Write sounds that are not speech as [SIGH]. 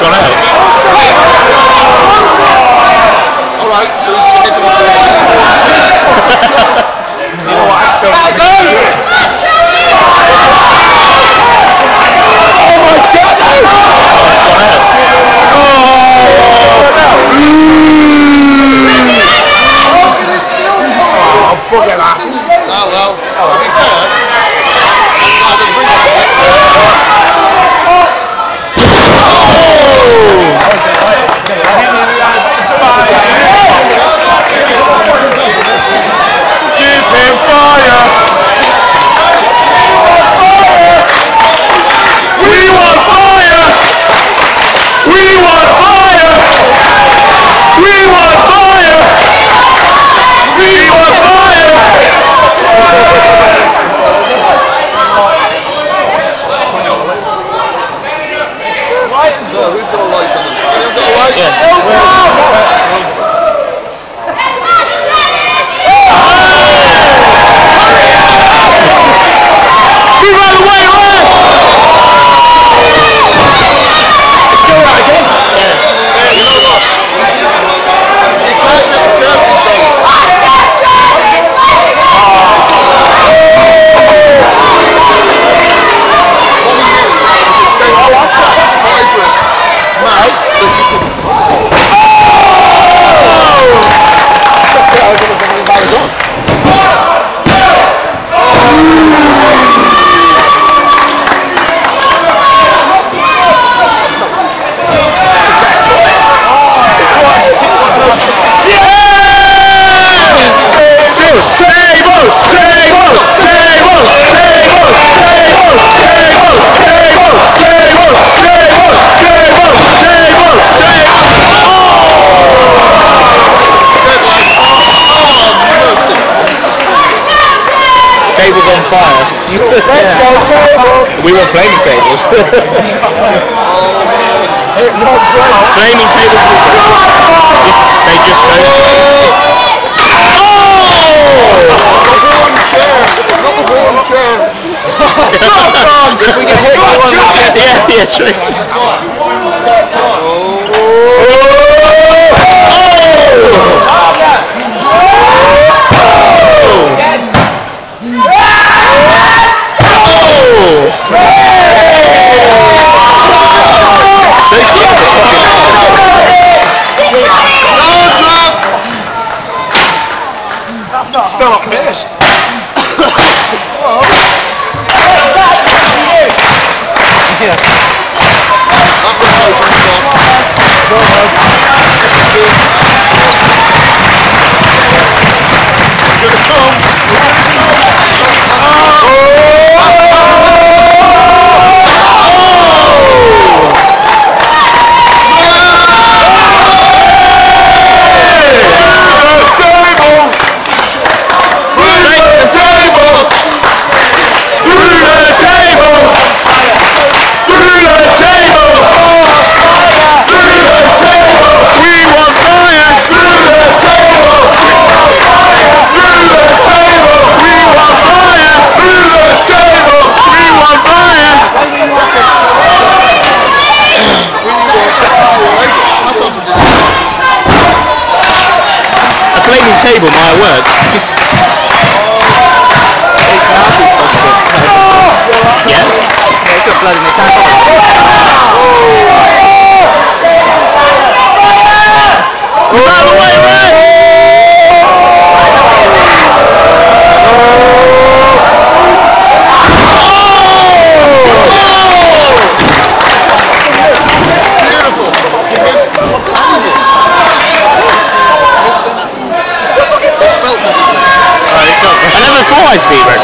con. fire. Let's go! We were flaming tables. Flaming tables. they just flamed. [LAUGHS] Yeah, yeah, true. gaming table, my word. [LAUGHS] yeah? Yeah, good blood in the. I see.